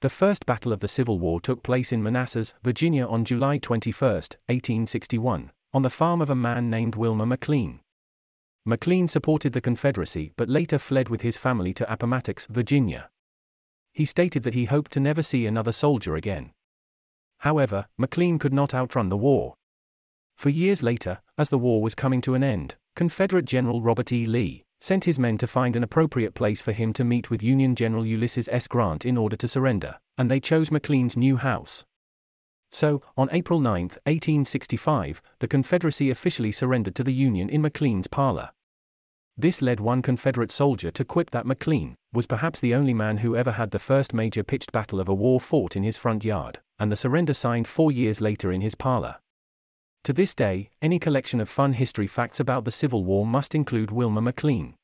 The first battle of the Civil War took place in Manassas, Virginia on July 21, 1861, on the farm of a man named Wilmer McLean. McLean supported the Confederacy but later fled with his family to Appomattox, Virginia. He stated that he hoped to never see another soldier again. However, McLean could not outrun the war. For years later, as the war was coming to an end, Confederate General Robert E. Lee sent his men to find an appropriate place for him to meet with Union General Ulysses S. Grant in order to surrender, and they chose McLean's new house. So, on April 9, 1865, the Confederacy officially surrendered to the Union in McLean's parlor. This led one Confederate soldier to quip that McLean was perhaps the only man who ever had the first major pitched battle of a war fought in his front yard, and the surrender signed four years later in his parlor. To this day, any collection of fun history facts about the Civil War must include Wilmer McLean.